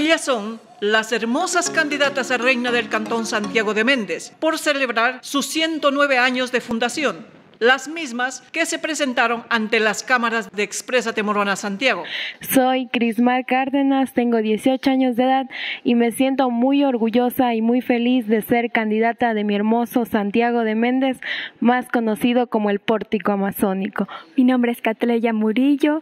Ellas son las hermosas candidatas a reina del Cantón Santiago de Méndez por celebrar sus 109 años de fundación las mismas que se presentaron ante las cámaras de Expresa Temorona Santiago. Soy Crismar Cárdenas, tengo 18 años de edad y me siento muy orgullosa y muy feliz de ser candidata de mi hermoso Santiago de Méndez, más conocido como el Pórtico Amazónico. Mi nombre es Catleya Murillo,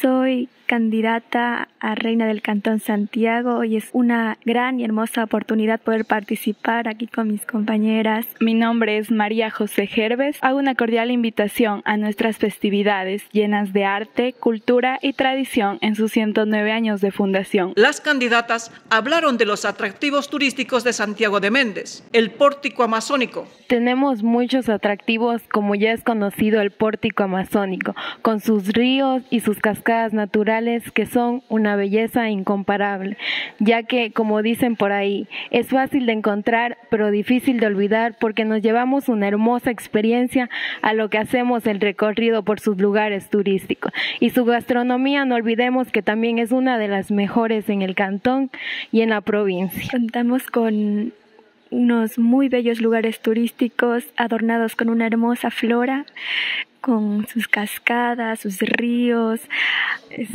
soy candidata a Reina del Cantón Santiago y es una gran y hermosa oportunidad poder participar aquí con mis compañeras. Mi nombre es María José Gerves. Hago una cordial invitación a nuestras festividades llenas de arte, cultura y tradición en sus 109 años de fundación. Las candidatas hablaron de los atractivos turísticos de Santiago de Méndez, el pórtico amazónico. Tenemos muchos atractivos como ya es conocido el pórtico amazónico, con sus ríos y sus cascadas naturales que son una belleza incomparable, ya que, como dicen por ahí, es fácil de encontrar, pero difícil de olvidar porque nos llevamos una hermosa experiencia a lo que hacemos el recorrido por sus lugares turísticos. Y su gastronomía, no olvidemos que también es una de las mejores en el cantón y en la provincia. Contamos con unos muy bellos lugares turísticos adornados con una hermosa flora, con sus cascadas, sus ríos. Es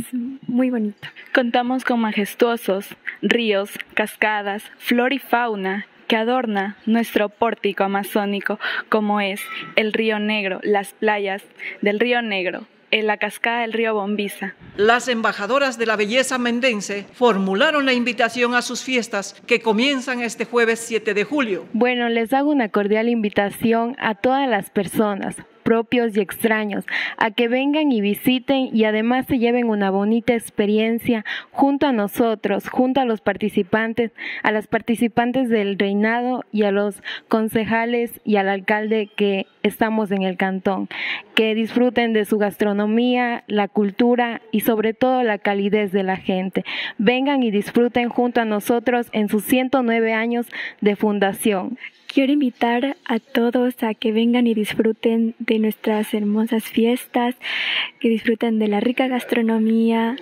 muy bonito. Contamos con majestuosos ríos, cascadas, flora y fauna que adorna nuestro pórtico amazónico, como es el río Negro, las playas del río Negro, en la cascada del río Bombiza. Las embajadoras de la belleza mendense formularon la invitación a sus fiestas que comienzan este jueves 7 de julio. Bueno, les hago una cordial invitación a todas las personas, propios y extraños, a que vengan y visiten y además se lleven una bonita experiencia junto a nosotros, junto a los participantes, a las participantes del reinado y a los concejales y al alcalde que estamos en el cantón, que disfruten de su gastronomía, la cultura y sobre todo la calidez de la gente. Vengan y disfruten junto a nosotros en sus 109 años de fundación. Quiero invitar a todos a que vengan y disfruten nuestras hermosas fiestas, que disfruten de la rica gastronomía,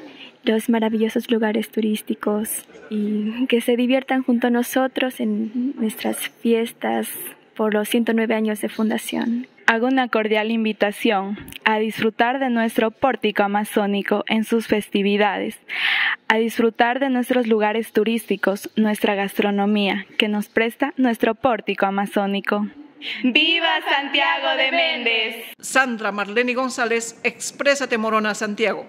los maravillosos lugares turísticos y que se diviertan junto a nosotros en nuestras fiestas por los 109 años de fundación hago una cordial invitación a disfrutar de nuestro pórtico amazónico en sus festividades, a disfrutar de nuestros lugares turísticos, nuestra gastronomía que nos presta nuestro pórtico amazónico. ¡Viva Santiago de Méndez! Sandra Marlene González, Exprésate Morona Santiago.